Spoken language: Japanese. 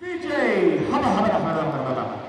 DJ ハバハバハバハバハバ。